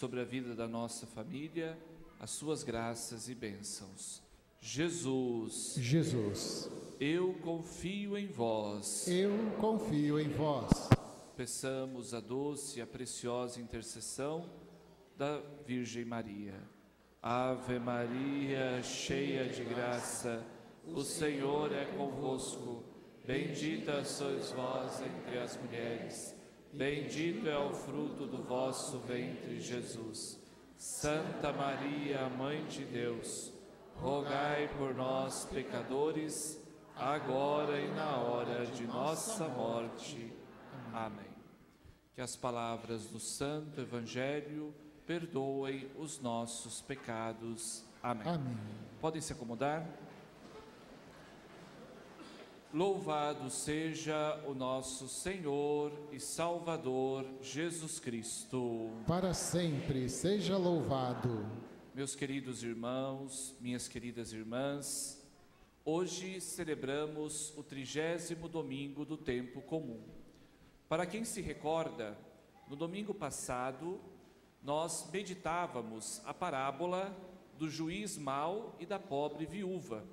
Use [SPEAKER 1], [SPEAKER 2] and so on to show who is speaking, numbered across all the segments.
[SPEAKER 1] sobre a vida da nossa família, as suas graças e bênçãos. Jesus,
[SPEAKER 2] Jesus,
[SPEAKER 1] eu confio em vós.
[SPEAKER 2] eu confio em vós.
[SPEAKER 1] Peçamos a doce e a preciosa intercessão da Virgem Maria. Ave Maria, cheia de graça, o Senhor é convosco. Bendita sois vós entre as mulheres. Bendito é o fruto do vosso ventre, Jesus. Santa Maria, Mãe de Deus, rogai por nós, pecadores, agora e na hora de nossa morte. Amém. Que as palavras do Santo Evangelho perdoem os nossos pecados. Amém.
[SPEAKER 2] Amém.
[SPEAKER 1] Podem se acomodar? Louvado seja o nosso Senhor e Salvador Jesus Cristo.
[SPEAKER 2] Para sempre seja louvado.
[SPEAKER 1] Meus queridos irmãos, minhas queridas irmãs, hoje celebramos o trigésimo domingo do tempo comum. Para quem se recorda, no domingo passado nós meditávamos a parábola do juiz mau e da pobre viúva.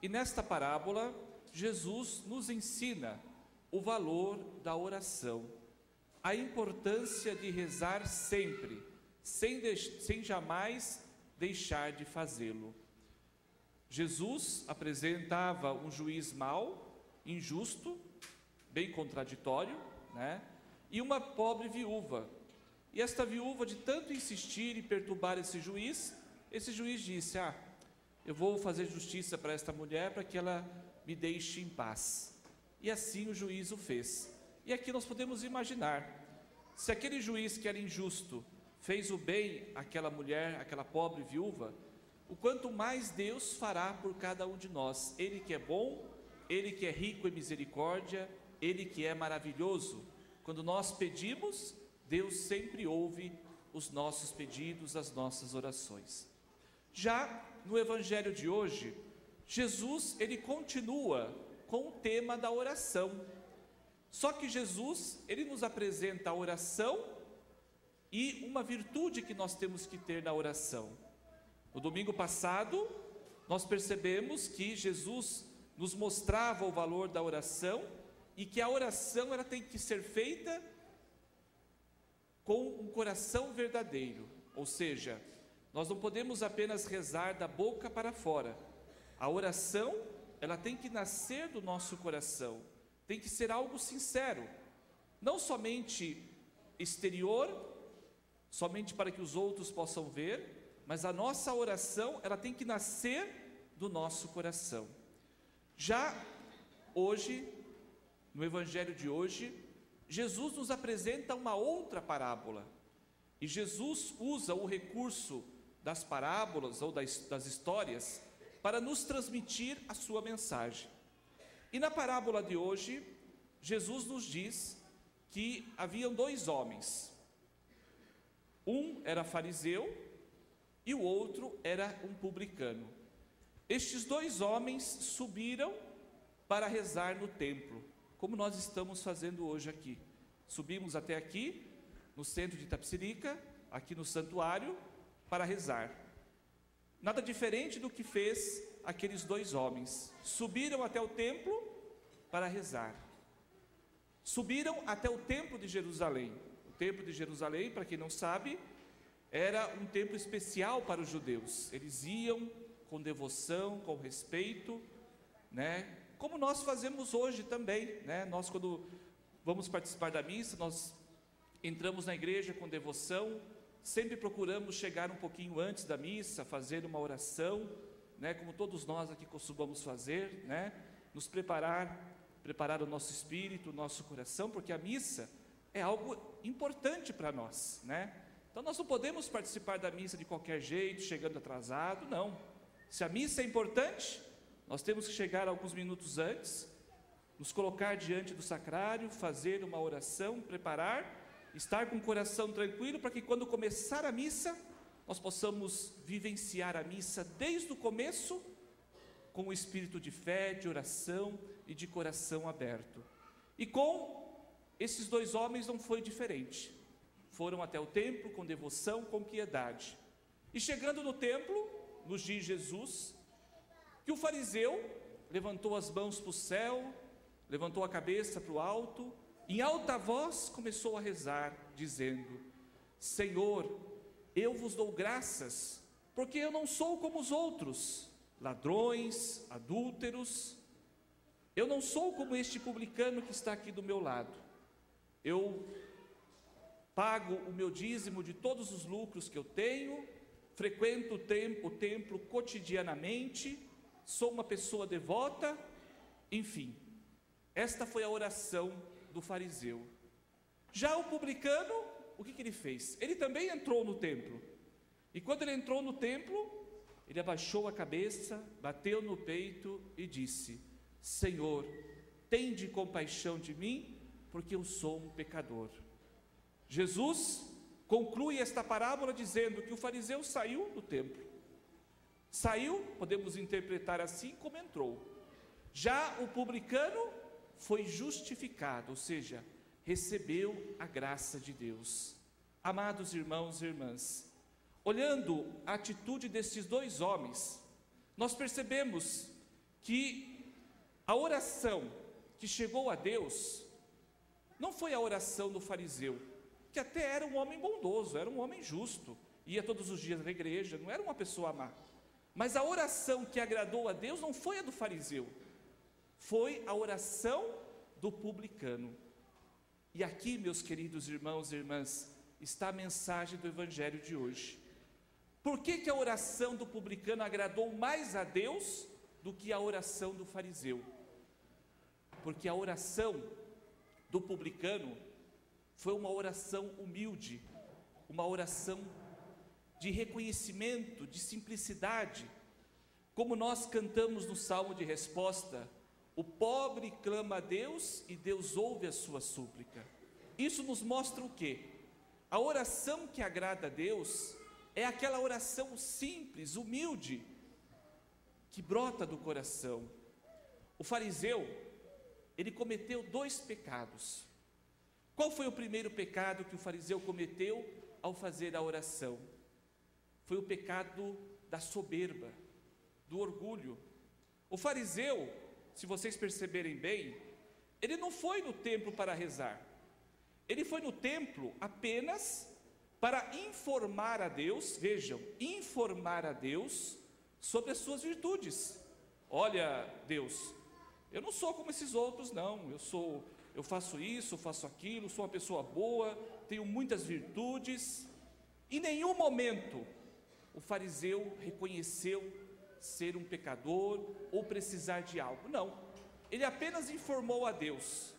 [SPEAKER 1] E nesta parábola, Jesus nos ensina o valor da oração, a importância de rezar sempre, sem, sem jamais deixar de fazê-lo. Jesus apresentava um juiz mau, injusto, bem contraditório, né? E uma pobre viúva. E esta viúva, de tanto insistir e perturbar esse juiz, esse juiz disse: Ah, eu vou fazer justiça para esta mulher para que ela me deixe em paz. E assim o juiz o fez. E aqui nós podemos imaginar: se aquele juiz que era injusto fez o bem àquela mulher, àquela pobre viúva, o quanto mais Deus fará por cada um de nós. Ele que é bom, ele que é rico em misericórdia, ele que é maravilhoso. Quando nós pedimos, Deus sempre ouve os nossos pedidos, as nossas orações. Já no evangelho de hoje, Jesus ele continua com o tema da oração. Só que Jesus, ele nos apresenta a oração e uma virtude que nós temos que ter na oração. No domingo passado, nós percebemos que Jesus nos mostrava o valor da oração e que a oração ela tem que ser feita com um coração verdadeiro, ou seja, nós não podemos apenas rezar da boca para fora. A oração, ela tem que nascer do nosso coração, tem que ser algo sincero, não somente exterior, somente para que os outros possam ver, mas a nossa oração, ela tem que nascer do nosso coração. Já hoje, no evangelho de hoje, Jesus nos apresenta uma outra parábola. E Jesus usa o recurso das parábolas ou das, das histórias para nos transmitir a sua mensagem. E na parábola de hoje, Jesus nos diz que haviam dois homens. Um era fariseu e o outro era um publicano. Estes dois homens subiram para rezar no templo como nós estamos fazendo hoje aqui. Subimos até aqui, no centro de Itapsirica, aqui no santuário, para rezar. Nada diferente do que fez aqueles dois homens. Subiram até o templo para rezar. Subiram até o templo de Jerusalém. O templo de Jerusalém, para quem não sabe, era um templo especial para os judeus. Eles iam com devoção, com respeito, né, como nós fazemos hoje também, né? Nós quando vamos participar da missa, nós entramos na igreja com devoção, sempre procuramos chegar um pouquinho antes da missa, fazer uma oração, né? Como todos nós aqui costumamos fazer, né? Nos preparar, preparar o nosso espírito, o nosso coração, porque a missa é algo importante para nós, né? Então nós não podemos participar da missa de qualquer jeito, chegando atrasado, não. Se a missa é importante, nós temos que chegar alguns minutos antes, nos colocar diante do sacrário, fazer uma oração, preparar, estar com o coração tranquilo para que quando começar a missa, nós possamos vivenciar a missa desde o começo com o espírito de fé, de oração e de coração aberto. E com esses dois homens não foi diferente. foram até o templo com devoção, com piedade. E chegando no templo, nos diz Jesus, que o fariseu levantou as mãos para o céu, levantou a cabeça para o alto, em alta voz começou a rezar, dizendo: Senhor, eu vos dou graças, porque eu não sou como os outros, ladrões, adúlteros, eu não sou como este publicano que está aqui do meu lado. Eu pago o meu dízimo de todos os lucros que eu tenho, frequento o templo, o templo cotidianamente, sou uma pessoa devota, enfim. Esta foi a oração do fariseu. Já o publicano, o que, que ele fez? Ele também entrou no templo. E quando ele entrou no templo, ele abaixou a cabeça, bateu no peito e disse: Senhor, tende compaixão de mim, porque eu sou um pecador. Jesus conclui esta parábola dizendo que o fariseu saiu do templo. Saiu, podemos interpretar assim, como entrou. Já o publicano foi justificado, ou seja, recebeu a graça de Deus. Amados irmãos e irmãs, olhando a atitude destes dois homens, nós percebemos que a oração que chegou a Deus não foi a oração do fariseu, que até era um homem bondoso, era um homem justo, ia todos os dias na igreja, não era uma pessoa má. Mas a oração que agradou a Deus não foi a do fariseu, foi a oração do publicano. E aqui, meus queridos irmãos e irmãs, está a mensagem do Evangelho de hoje. Por que, que a oração do publicano agradou mais a Deus do que a oração do fariseu? Porque a oração do publicano foi uma oração humilde, uma oração de reconhecimento, de simplicidade. Como nós cantamos no salmo de resposta, o pobre clama a Deus e Deus ouve a sua súplica. Isso nos mostra o quê? A oração que agrada a Deus é aquela oração simples, humilde, que brota do coração. O fariseu, ele cometeu dois pecados. Qual foi o primeiro pecado que o fariseu cometeu ao fazer a oração? Foi o pecado da soberba, do orgulho. O fariseu, se vocês perceberem bem, ele não foi no templo para rezar. Ele foi no templo apenas para informar a Deus, vejam, informar a Deus sobre as suas virtudes. Olha, Deus, eu não sou como esses outros, não. Eu sou eu faço isso, faço aquilo, sou uma pessoa boa, tenho muitas virtudes. Em nenhum momento o fariseu reconheceu ser um pecador ou precisar de algo. Não. Ele apenas informou a Deus.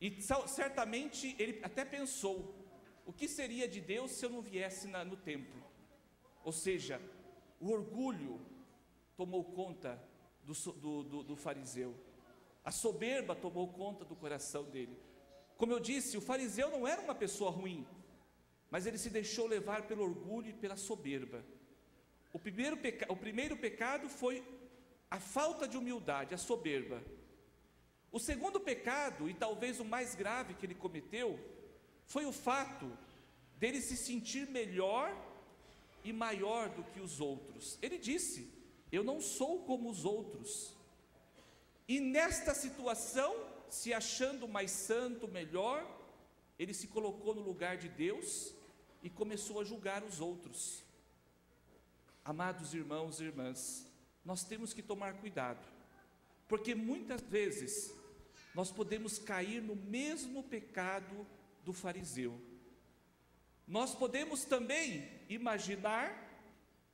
[SPEAKER 1] E certamente ele até pensou: o que seria de Deus se eu não viesse na, no templo? Ou seja, o orgulho tomou conta do, do, do, do fariseu. A soberba tomou conta do coração dele. Como eu disse, o fariseu não era uma pessoa ruim, mas ele se deixou levar pelo orgulho e pela soberba. O primeiro, peca... o primeiro pecado foi a falta de humildade, a soberba. O segundo pecado, e talvez o mais grave que ele cometeu, foi o fato dele se sentir melhor e maior do que os outros. Ele disse: Eu não sou como os outros. E nesta situação, se achando mais santo, melhor, ele se colocou no lugar de Deus e começou a julgar os outros. Amados irmãos e irmãs, nós temos que tomar cuidado, porque muitas vezes nós podemos cair no mesmo pecado do fariseu. Nós podemos também imaginar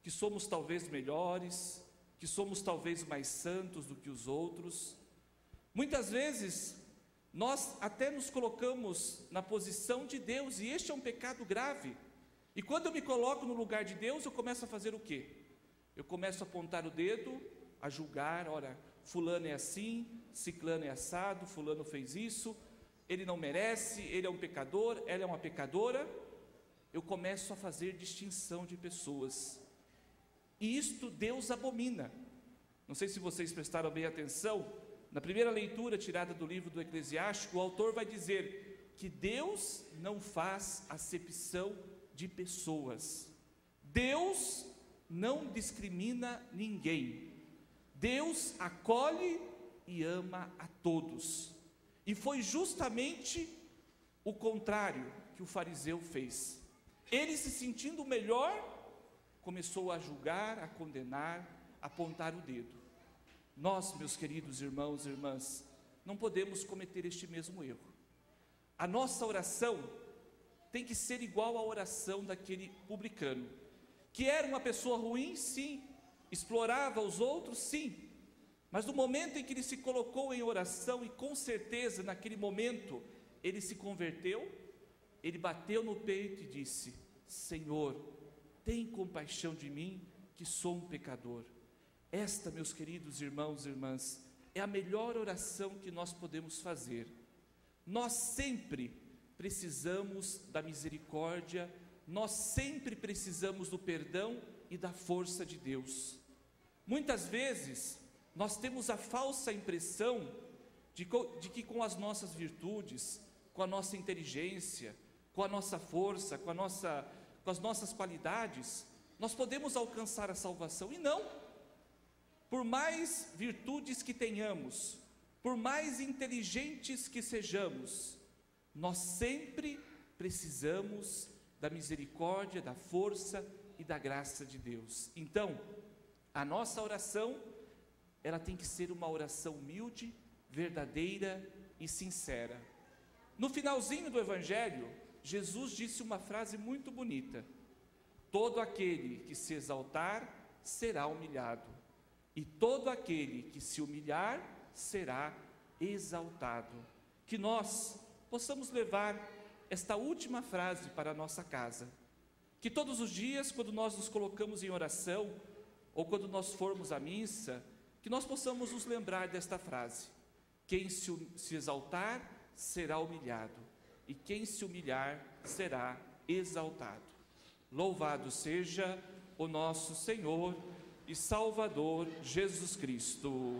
[SPEAKER 1] que somos talvez melhores, que somos talvez mais santos do que os outros. Muitas vezes nós até nos colocamos na posição de Deus, e este é um pecado grave. E quando eu me coloco no lugar de Deus, eu começo a fazer o quê? Eu começo a apontar o dedo, a julgar, olha, fulano é assim, ciclano é assado, fulano fez isso, ele não merece, ele é um pecador, ela é uma pecadora. Eu começo a fazer distinção de pessoas. E isto Deus abomina. Não sei se vocês prestaram bem atenção, na primeira leitura tirada do livro do Eclesiástico, o autor vai dizer que Deus não faz acepção de pessoas. Deus não discrimina ninguém. Deus acolhe e ama a todos. E foi justamente o contrário que o fariseu fez. Ele, se sentindo melhor, começou a julgar, a condenar, a apontar o dedo. Nós, meus queridos irmãos e irmãs, não podemos cometer este mesmo erro. A nossa oração tem que ser igual à oração daquele publicano, que era uma pessoa ruim, sim, explorava os outros, sim, mas no momento em que ele se colocou em oração, e com certeza naquele momento ele se converteu, ele bateu no peito e disse: Senhor, tem compaixão de mim, que sou um pecador. Esta, meus queridos irmãos e irmãs, é a melhor oração que nós podemos fazer. Nós sempre precisamos da misericórdia, nós sempre precisamos do perdão e da força de Deus. Muitas vezes, nós temos a falsa impressão de, de que com as nossas virtudes, com a nossa inteligência, com a nossa força, com, a nossa, com as nossas qualidades, nós podemos alcançar a salvação. E não. Por mais virtudes que tenhamos, por mais inteligentes que sejamos, nós sempre precisamos da misericórdia, da força e da graça de Deus. Então, a nossa oração, ela tem que ser uma oração humilde, verdadeira e sincera. No finalzinho do evangelho, Jesus disse uma frase muito bonita: Todo aquele que se exaltar será humilhado, e todo aquele que se humilhar será exaltado. Que nós possamos levar esta última frase para a nossa casa. Que todos os dias, quando nós nos colocamos em oração, ou quando nós formos à missa, que nós possamos nos lembrar desta frase: Quem se, se exaltar será humilhado, e quem se humilhar será exaltado. Louvado seja o nosso Senhor e Salvador Jesus Cristo.